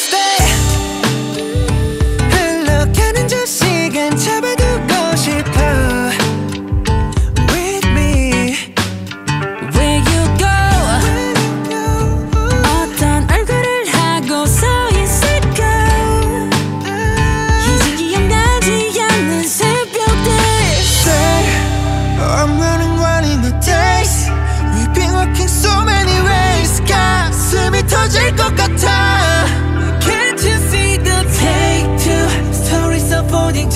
understand.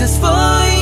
Just for you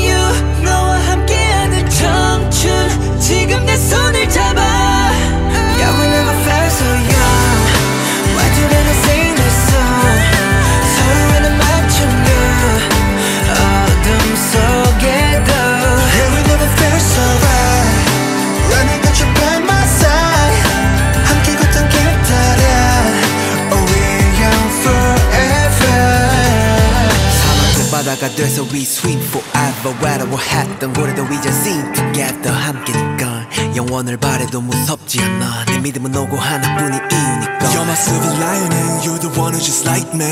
돼서 we swim forever 외로워했던 고래도 이제 sing together 함께니까 영원을 바래도 무섭지 않아 내 믿음은 오고 하나뿐인 이유니까 You're my silver lining, you're the one who's just like me.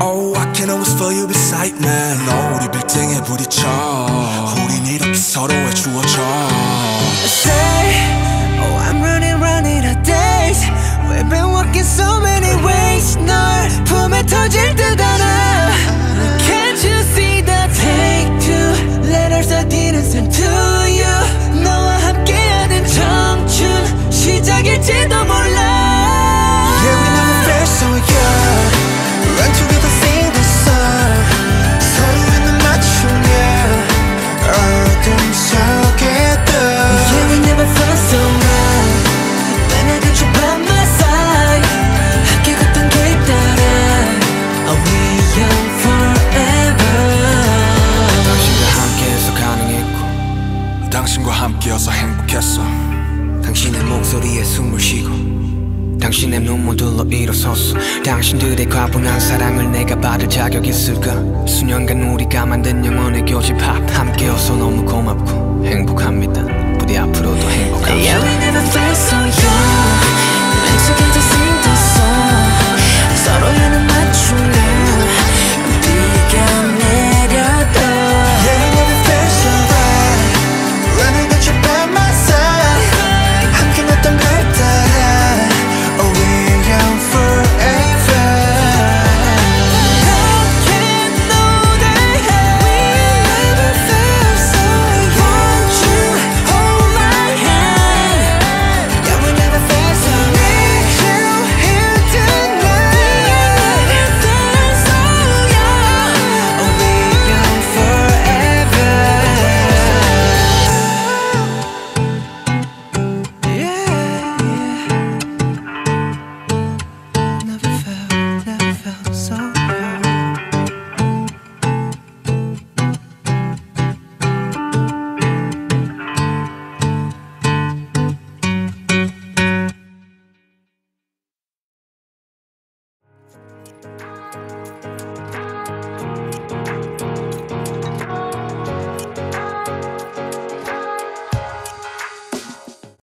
Oh, I can always feel you beside me. 너 우리 빌딩에 부딪혀. 우린 이렇게 서로의 주어져. Letters I 당신과 함께여서 행복했어. 당신의 목소리에 숨을 쉬고 당신의 눈물들로 일어섰어. 당신들의 과분한 사랑을 내가 받을 자격 있을까? 수년간 우리가 만든 영원의 교집합 함께여서 너무 고맙고 행복합니다. 부디 앞으로